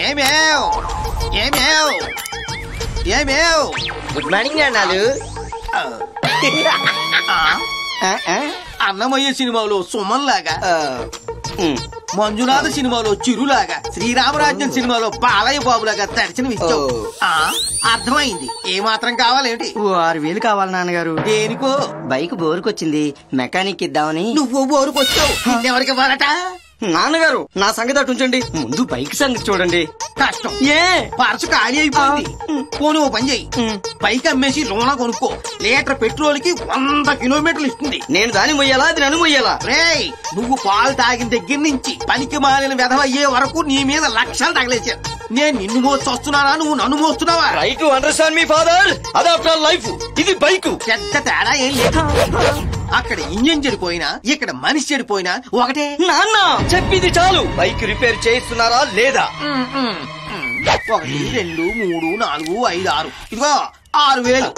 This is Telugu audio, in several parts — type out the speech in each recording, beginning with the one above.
ఏమేవ్ ఏమేవ్ ఏమేవ్ గుడ్ మార్నింగ్ అన్నాలు. అన్నమయ్య సినిమాలో సుమన్ లాగా మంజునాథ సినిమాలో చిరులాగా శ్రీరామరాజ్యం సినిమాలో బాలయ్య బాబులాగా దర్శనం ఇచ్చావు. అర్థమైంది. ఏ మాత్రం కావాలేంటి ఓ ఆరు వేలు కావాలి నాన్నగారు. దేనికో? బైక్ బోరుకొచ్చింది. మెకానిక్ ఇద్దామని. నువ్వు ఊరుకొచ్చావు ఎవరికి ఇవ్వాలట? నాన్నగారు నా సంగతి అటు ఉంచండి. ముందు బైక్ సంగతి చూడండి. కష్టం. ఏ? పర్సు ఖాళీ అయిపోయింది. పోనీ ఓ పని చెయ్యి పైకి అమ్మేసి లోన కొనుక్కో. లీటర్ పెట్రోల్కి వంద కిలోమీటర్లు ఇస్తుంది. నేను దాన్ని మొయ్యాలా? అది నన్ను మొయ్యాలా? రేయ్ నువ్వు పాలు తాగిన దగ్గర నుంచి పనికి మాలిన వెధవయ్యే వరకు నీ మీద లక్షలు తగలేశాను నేను నిన్ను మోస్తొస్తున్నానా నువ్వు నన్ను మోస్తున్నావా? Try to understand me father అది ఆఫ్టర్ లైఫ్. ఇది బైక్. పెద్ద తేడా ఏం లేదు. అక్కడ ఇంజన్ చెడిపోయినా ఇక్కడ మనిషి చెడిపోయినా ఒకటే నాన్న! చెప్పింది చాలు. బైక్ రిపేర్ చేయిస్తున్నారా లేదా? ఒకటి రెండు మూడు నాలుగు ఐదు ఆరు. ఇదిగో ఆరు వేలు.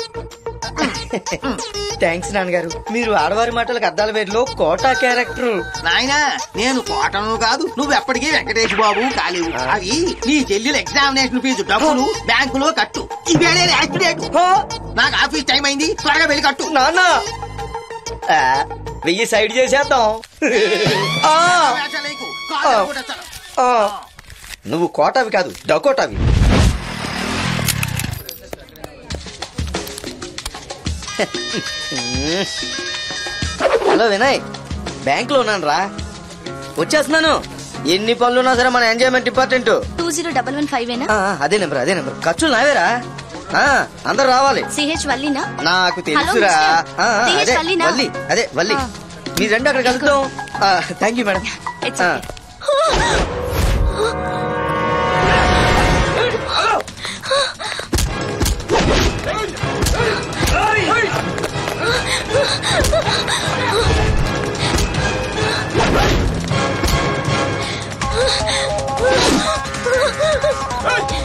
థ్యాంక్స్ నాన్నగారు. మీరు ఆడవారి మాటలకు అద్దాల వేరులో కోటా క్యారెక్టర్. నాయనా నేను కోటను కాదు నువ్వు ఎప్పటికీ వెంకటేష్ బాబు కాలేవు అవి నీ చెల్లెల ఎగ్జామినేషన్ ఫీజు డబ్బులు బ్యాంకులో కట్టు. ఇవేళ యాక్సిడెంట్. నాకు ఆఫీస్ టైం అయింది త్వరగా వెళ్ళి కట్టు. నాన్న! వెయ్యి సైడ్ చేసేద్దాం. ఆ, వేషాలేకు. నువ్వు కోటవి కాదు డకోటావి. హలో వినయ్ బ్యాంక్లో ఉన్నాను రా వచ్చేస్తున్నాను. ఎన్ని పనులు ఉన్నా సరే మన enjoyment important. Two zero double one five ఏనా? అదే నెంబర్ అదే నెంబర్. ఖర్చులు నావేరా? అందరు రావాలి సిహెచ్ వల్లీనా నాకు తెలుసురా. ఆ, ఆ, అదే వల్లీనా? వల్లి అదే వల్లి ఆ. మీరు రెండు అక్కడ కలుద్దాం thank you madam It's okay.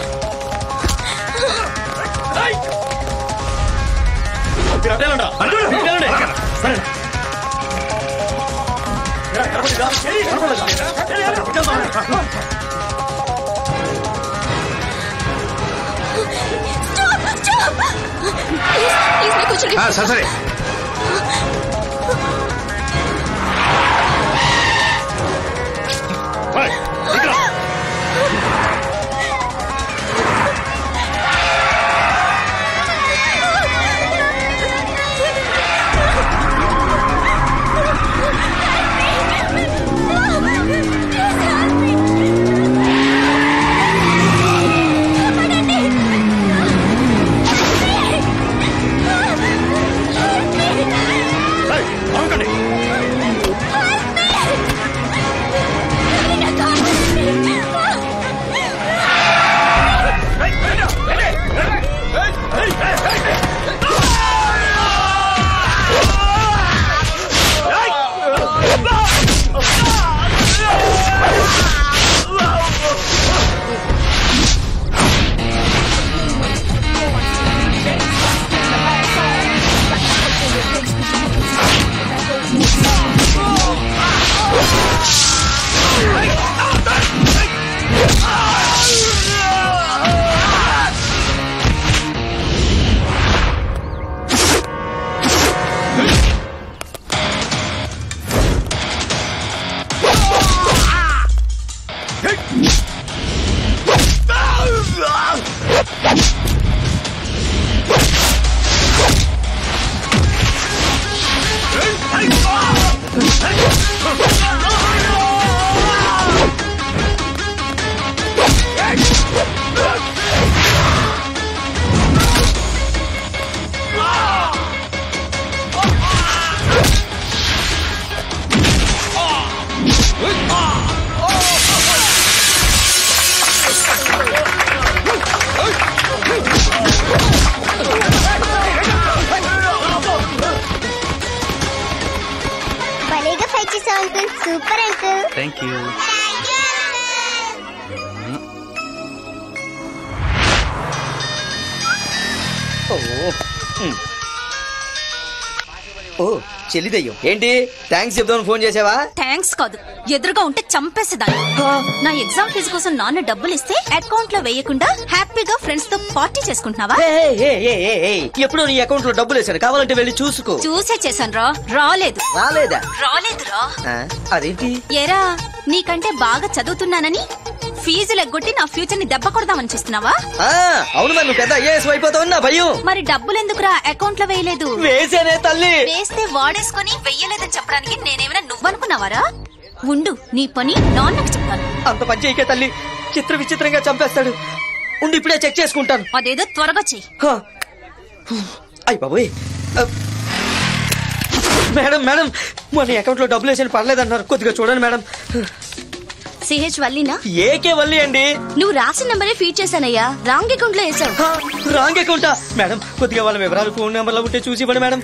సరే భలేగా ఫైట్ చేసావు uncle super uncle thank you oh, um. చెల్లిదయ్యం ఏంటి? థ్యాంక్స్ చెప్దామని ఫోన్ చేసావా? థ్యాంక్స్ కాదు. ఎదురుగా ఉంటే చంపేసేదాన్ని. నా ఎగ్జామ్ ఫీజు కోసం నాన్న డబ్బులు ఇస్తే అకౌంట్లో వేయకుండా హ్యాపీగా ఫ్రెండ్స్తో పార్టీ చేసుకుంటున్నావా? ఏయ్, ఏయ్, ఏయ్, ఏయ్, ఏయ్, ఎప్పుడో నీ అకౌంట్లో డబ్బులు వేసాను కావాలంటే వెళ్ళి చూసుకో. చూసే చేశాను రా. రాలేదు. రాలేదా? రాలేదురా ఆ, అదేంటి? ఎరా నీకంటే బాగా చదువుతున్నానని ఫీజులు ఎగ్గొట్టి నా ఫ్యూచర్ని దెబ్బ కొడదామని చూస్తున్నావా? ఆ, అవును మరి నువ్వు పెద్ద ఐఏఎస్ అయిపోతావు నా భయం. మరి డబ్బులెందుకురా అకౌంట్లో వేయలేదు? వేసేనే తల్లి. వేస్తే వాడేసుకొని వెయ్యలేదని చెప్పడానికి నేనేమైనా నువ్వనుకున్నావారా? ఉండు నీ పని నాన్నకు చెప్తాను. అంత పని చేయకే తల్లి. చిత్ర విచిత్రంగా చంపేస్తాడు. ఉండి ఇప్పుడే చెక్ చేసుకుంటాను. అదేదో త్వరగా చెయ్యి. హా. అయ్ బాబోయ్. మేడం మేడం మన అకౌంట్లో డబ్బులు వేసాను పర్లేదన్నారు. కొద్దిగా చూడండి మేడం. సిహెచ్ వల్లినా ఏకే వల్లి అండి నువ్వు రాసిన నెంబరే ఫీడ్ చేశానయ్యా రాంగ్ అకౌంట్లో వేసావు హా, రాంగ్ అకౌంటా మేడం కొద్దిగా వాళ్ళ వివరాలు ఫోన్ నెంబర్లో ఉంటే చూసి ఇవ్వండి మేడం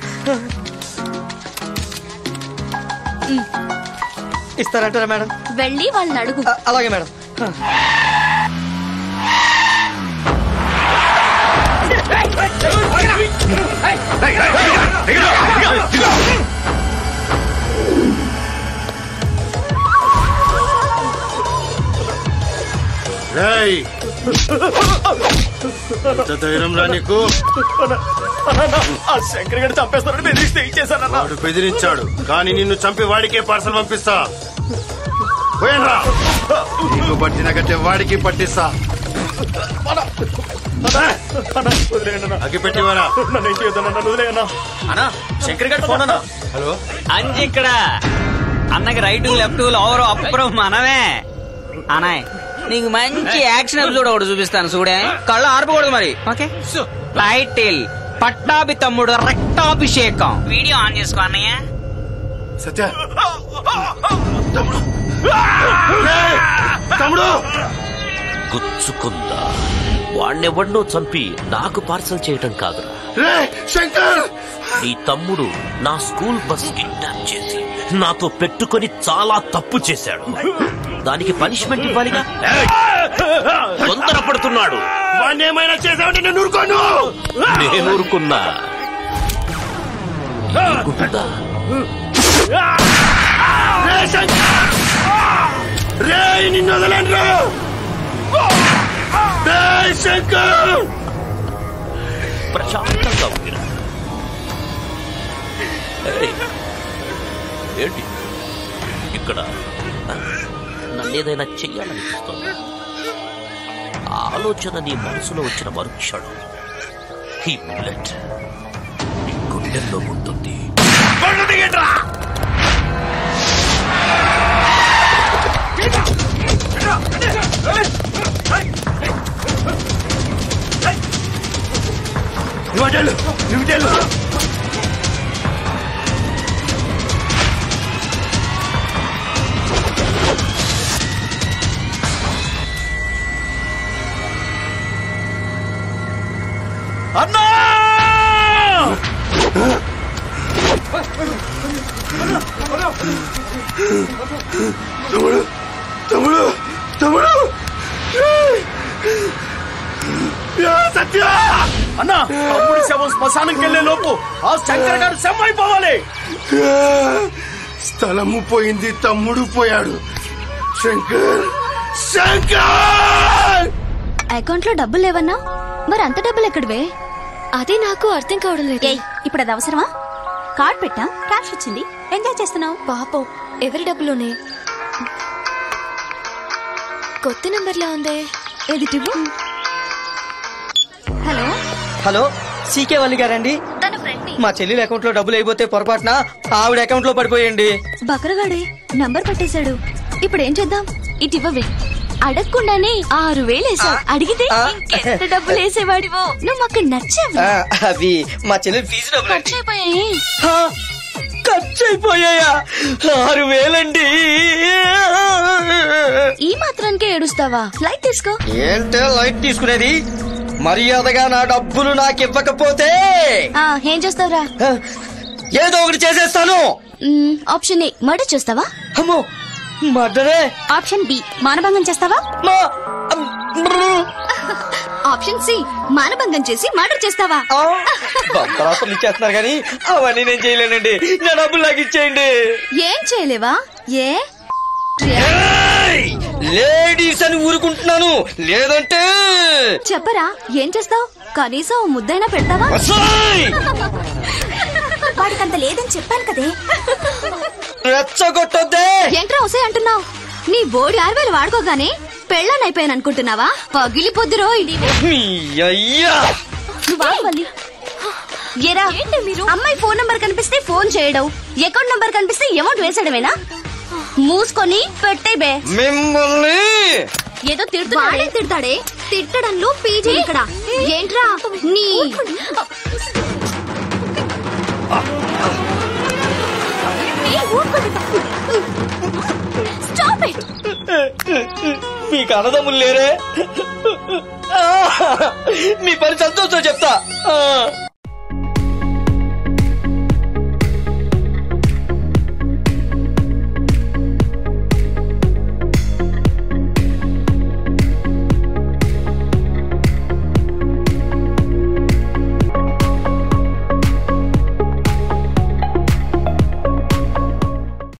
ఇస్తారంటారా మేడం వెళ్ళి వాళ్ళని అడుగు అలాగే మేడం హా. రేయ్! ఎంత ధైర్యం రా నీకు. ఆ శంకర్ గారు చంపేస్తారని బెదిరిస్తే ఇచ్చేసానన్న వాడు బెదిరించాడు కానీ నిన్ను చంపి వాడికే పార్సల్ పంపిస్తా. పోయండ్రా. నీకు పట్టిన గట్టే వాడికి పట్టిస్తా. అగ్గి పెట్టివరా? అన్నా శంకర్ గారు హలో? అంజి ఇక్కడ. అన్నకి రైట్ లెఫ్ట్ ఓవర్ అప్పురం మనమే. అనాయ్. నీకు మంచి యాక్షన్ ఎపిసోడ్ ఒకటి చూపిస్తాను చూడే కళ్ళు ఆర్పకూడదు మరి. ఓకే. టైటిల్ పట్టాభి తమ్ముడు రక్తాభిషేకం. వీడియో ఆన్ చేసుకో అన్నయ్య. సత్య. తమ్ముడు! గుచ్చుకుందా. వాణ్ణెవడ్నో చంపి నాకు పార్సల్ చేయటం కాదురా. రే శంకర్! నీ తమ్ముడు నా స్కూల్ బస్ కిడ్నాప్ చేసి నాతో పెట్టుకొని చాలా తప్పు చేశాడు. దానికి పనిష్మెంట్ ఇవ్వాలిగా? తొందరపడుతున్నాడు. వాడిని ఏమైనా చేసావంటే నేను ఊరుకోను నేను ఊరుకున్నా ఊరుకుంటుందా? రే నిన్ను వదలండి శంకర్ ప్రశాంతంగా ఉందిరా. ఏంటి? ఇక్కడ. నన్ను ఏదైనా చెయ్యాలనిపిస్తుంది. ఆ ఆలోచన నీ మనసులో వచ్చిన మరుక్షణం. ఈ బుల్లెట్ నీ గుండెల్లో ఉంటుంది. నువ్వు నువ్వు అన్నా తమ్ముడు తమ్ముడు తమ్ముడు! యా, సత్య! అన్నా తమ్ముడి శవం శ్మశానంకి వెళ్ళే లోపు ఆ శంకర్ గారు శవం అయిపోవాలి స్థలము పోయింది తమ్ముడు పోయాడు. శంకర్ శంకర్! అకౌంట్లో డబ్బులు లేవన్నా? మరి అంత డబ్బులు ఎక్కడివే? అదే నాకు అర్థం కావడం లేదు. ఇప్పుడు అది అవసరమా? కార్డ్ పెట్టా క్యాష్ వచ్చింది ఎంజాయ్ చేస్తున్నావు. పాపం ఎవరి డబ్బులోనే? కొత్త నంబర్లా ఉందే. ఏది టివ్వు? హలో? హలో సీకే వల్లి గారండి. తన ఫ్రెండ్ని మా చెల్లెల అకౌంట్లో డబ్బులు అయిపోతే పొరపాటున ఆవిడ అకౌంట్లో పడిపోయండి. బకరగాడే నంబర్ పట్టేశాడు. ఇప్పుడు ఏం చేద్దాం? ఇటు ఇవ్వవే అడగకుండానే ఆరు వేలు వేసావు. అడిగితే. ఇంకెంత డబ్బులు వేసేవాడివో? నువ్వు మాకు నచ్చావు? ఆ, అవి మా చెల్లెల ఫీజు డబ్బులు అండి. ఖర్చు అయిపోయాయి ఆ, ఖర్చు అయిపోయాయా ఆరు వేలండి. ఈ మాత్రానికే ఏడుస్తావా? లైట్ తీసుకో. ఏంటే లైట్ తీసుకునేది? మర్యాదగా నా డబ్బులు నాకు ఇవ్వకపోతే? ఆ ఏం చేస్తావురా? ఆ, ఏదో ఒకటి చేసేస్తాను. Option A. మర్డర్ చేస్తావా? అమ్మో మర్డరే! ఆప్షన్ బి మానభంగం చేస్తావా? ఆప్షన్ సి మానభంగం చేసి మర్డర్ చేస్తావా? బంపరాపర్లు ఇచ్చేస్తున్నారు కానీ అవన్నీ నేను చేయలేనండి. నా డబ్బులు నాకు ఇచ్చేయండి. ఏం చేయలేవా? ఏ? లేడీస్ అని ఊరుకుంటున్నాను. లేదంటే చెప్పరా ఏం చేస్తావు? కనీసం ముద్దైనా పెడతావా! వాడికంత లేదని చెప్పాను కదే. రెచ్చగొట్టొద్దే! ఏంట్రా వసే అంటున్నావు? నీ బోడి ఆరువేలు వాడుకోగానే పెళ్ళని అయిపోయాను అనుకుంటున్నావా పగిలిపోద్దు రోయ్ ఎరా అమ్మాయి ఫోన్ నంబర్ కనిపిస్తే ఫోన్ చేయడం అకౌంట్ నంబర్ కనిపిస్తే అమౌంట్ వేసడమేనా మూసుకొని పెట్టే బే. మిమ్మల్ని! ఏదో తిడుతున్నాడే. తిడతాడే. తిట్టడంలో పీజీ ఇక్కడ. ఏంట్రా నీ మీకు అన్నదమ్ములు లేరే? మీ పని సంతోషం చెప్తా.